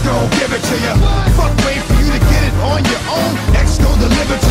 X gon' give it to you. Fuck wait for you to get it on your own. X gon' deliver to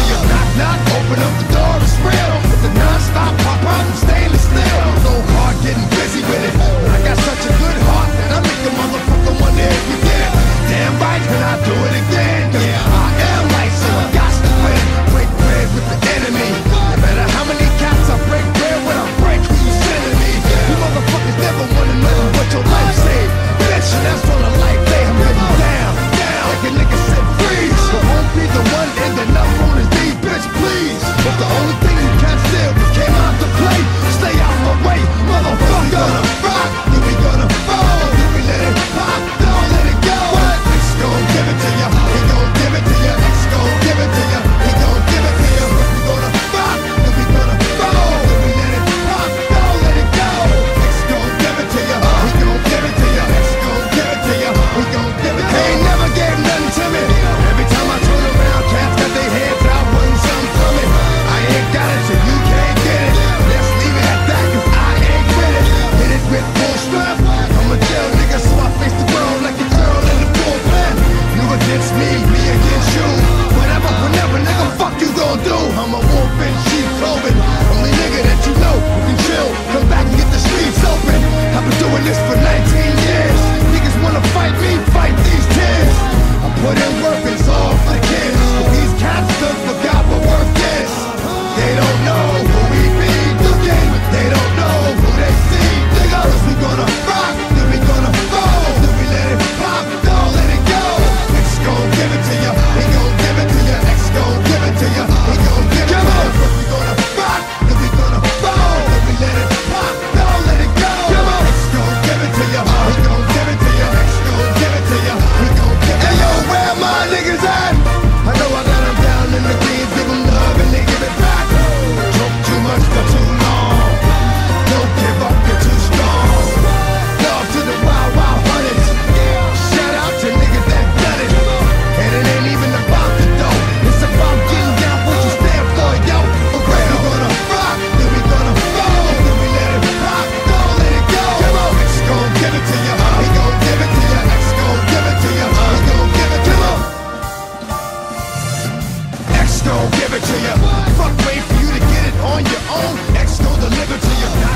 gon' give it to you. Fuck wait for you to get it on your own. X gon' deliver to you.